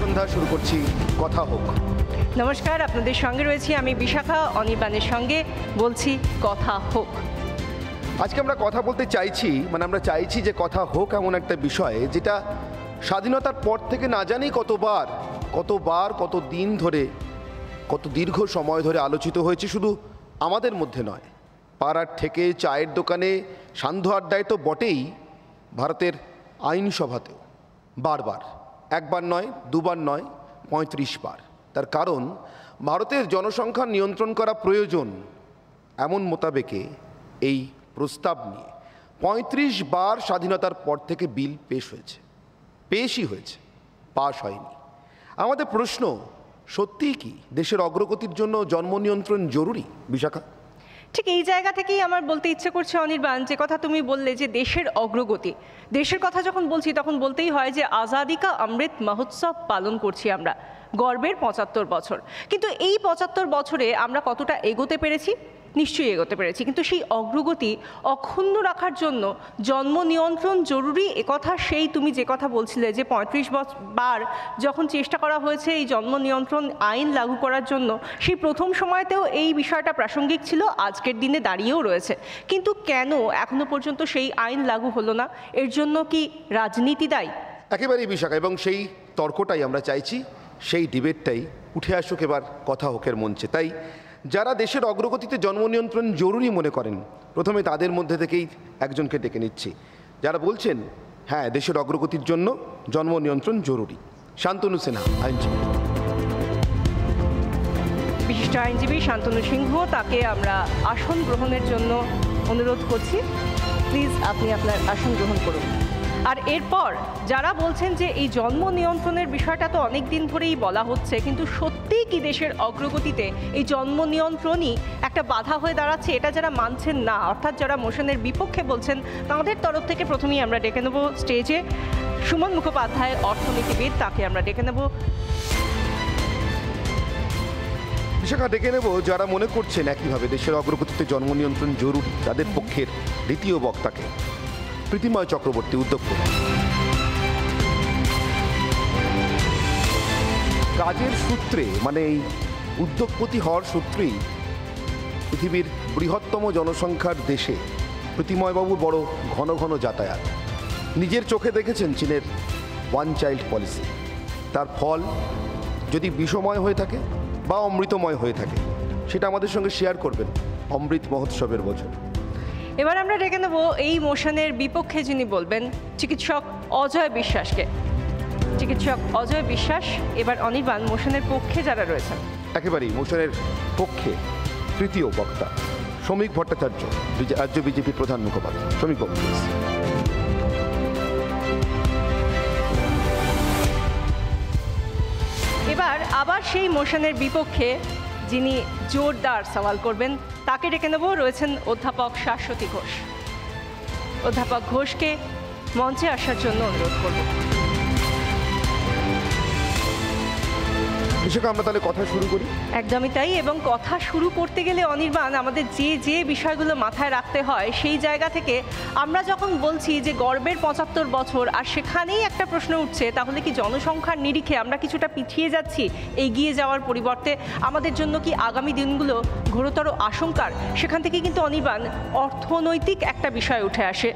সন্ধ্যা শুরু করছি কথা হোক। নমস্কার আপনাদের সঙ্গে রয়েছি আমি বিশাখা অনির্বাণের সঙ্গে বলছি কথা হোক। আজকে আমরা কথা বলতে চাইছি মানে আমরা চাইছি যে কথা হোক এমন একটা বিষয় যেটা স্বাধীনতার পর থেকে না জানি কতবার কতবার কত দিন ধরে কত দীর্ঘ সময় ধরে আলোচিত হয়েছে শুধু আমাদের মধ্যে নয়। পাড়ার থেকে চায়ের দোকানে সান্ধ্য আড্ডায় তো বটেই ভারতের আইনসভাতেও বারবার। একবার নয়, দুবার নয়, পঁয়ত্রিশ বার। তার কারণ, ভারতের জনসংখ্যা নিয়ন্ত্রণ করা প্রয়োজন এমন মোতাবেকে এই প্রস্তাব নিয়ে। পঁয়ত্রিশ বার স্বাধীনতার পর থেকে বিল পেশ হয়েছে। পেশই হয়েছে, পাশ হয়নি। আমাদের প্রশ্ন সত্যিই কি? দেশের অগ্রগতির জন্য জন্ম নিয়ন্ত্রণ জরুরি? বিশাখা? ঠিক এই জায়গা থেকেই আমার বলতে ইচ্ছে করছে অনির্বাণ, যে কথা তুমি বললে যে দেশের অগ্রগতি। দেশের কথা যখন বলছি, তখন বলতেই হয় যে আজাদিকা অমৃত মহোৎসব পালন করছি আমরা। গর্বের পঁচাত্তর বছর। কিন্তু এই পঁচাত্তর বছরে আমরা কতটা এগোতে পেরেছি? নিশ্চয়ই এগোতে পেরেছি। কিন্তু সেই অগ্রগতি অক্ষুণ্ণ রাখার জন্য জন্ম নিয়ন্ত্রণ জরুরি একথা সেই তুমি যে কথা বলছিলে যে পঁয়ত্রিশ বার যখন চেষ্টা করা হয়েছে এই জন্ম নিয়ন্ত্রণ আইন লাগু করার জন্য, সেই প্রথম সময়তেও এই বিষয়টা প্রাসঙ্গিক ছিল, আজকের দিনে দাঁড়িয়েও রয়েছে। কিন্তু কেন এখনও পর্যন্ত সেই আইন লাগু হলো না? এর জন্য কি রাজনীতি দায়ী? একেবারেই বিশাখা এবং সেই তর্কটাই আমরা চাইছি, সেই ডিবেটটাই উঠে আসুক এবার কথা হোকের মঞ্চে। তাই যারা দেশের অগ্রগতিতে জন্ম নিয়ন্ত্রণ জরুরি মনে করেন, প্রথমে তাদের মধ্যে থেকেই একজনকে ডেকে নিচ্ছি। যারা বলছেন হ্যাঁ দেশের অগ্রগতির জন্য জন্ম নিয়ন্ত্রণ জরুরি। শান্তনু সিনহা, আইনজীবী। বিশিষ্ট আইনজীবী শান্তনু সিংহ তাকে আমরা আসন গ্রহণের জন্য অনুরোধ করছি। প্লিজ আপনি আপনার আসন গ্রহণ করুন। আর এরপর যারা বলছেন যে এই জন্ম নিয়ন্ত্রণের বিষয়টা তো অনেক দিন ধরেই বলা হচ্ছে, কিন্তু সত্যিই কি দেশের অগ্রগতিতে এই জন্ম নিয়ন্ত্রণই একটা বাধা হয়ে দাঁড়াচ্ছে এটা যারা মানছেন না? অর্থাৎ যারা মোশনের বিপক্ষে বলছেন, তাদের তরফ থেকে প্রথমেই আমরা ডেকে নেব স্টেজে সুমন মুখোপাধ্যায়, অর্থনীতিবিদ, তাকে আমরা ডেকে নেব। বিশাখা, ডেকে নেব যারা মনে করছেন একইভাবে দেশের অগ্রগতিতে জন্ম নিয়ন্ত্রণ জরুরি, তাদের পক্ষের দ্বিতীয় বক্তাকে। প্রীতিময় চক্রবর্তী উদ্যোগপতি কাজের সূত্রে মানে এই উদ্যোগপতি হওয়ার সূত্রেই পৃথিবীর বৃহত্তম জনসংখ্যার দেশে প্রীতিময়বাবুর বড় ঘন ঘন যাতায়াত। নিজের চোখে দেখেছেন চীনের ওয়ান চাইল্ড পলিসি। তার ফল যদি বিষময় হয়ে থাকে বা অমৃতময় হয়ে থাকে, সেটা আমাদের সঙ্গে শেয়ার করবেন অমৃত মহোৎসবের বছর। এবার আমরা ডেকে নেব এই মোশনের বিপক্ষে যিনি বলবেন, চিকিৎসক অজয় বিশ্বাসকে। চিকিৎসক অজয় বিশ্বাস, এবার অনির্বাণ, মোশনের পক্ষে যারা রয়েছেন। একেবারেই মোশনের পক্ষে তৃতীয় বক্তা, শ্রমিক ভট্টাচার্য রাজ্য বিজেপি প্রধান মুখপাত্র শ্রমিক বাবু এবার আবার সেই মোশনের বিপক্ষে যিনি জোরদার সওয়াল করবেন তাকে ডেকে নেব রয়েছেন অধ্যাপক শাশ্বতী ঘোষ। অধ্যাপক ঘোষকে মঞ্চে আসার জন্য অনুরোধ করব। বিশাখা আমরা তাহলে কথা শুরু করি। একদমই তাই, এবং কথা শুরু করতে গেলে অনির্বাণ, আমাদের যে যে বিষয়গুলো মাথায় রাখতে হয়, সেই জায়গা থেকে আমরা যখন বলছি যে, গর্বের পঁচাত্তর বছর, আর সেখানেই একটা প্রশ্ন উঠছে, তাহলে কি জনসংখ্যার নিরিখে আমরা কিছুটা পিছিয়ে যাচ্ছি, এগিয়ে যাওয়ার পরিবর্তে আমাদের জন্য কি আগামী দিনগুলো ঘোরতর আশঙ্কার? সেখান থেকে কিন্তু অনির্বাণ, অর্থনৈতিক একটা বিষয় উঠে আসে।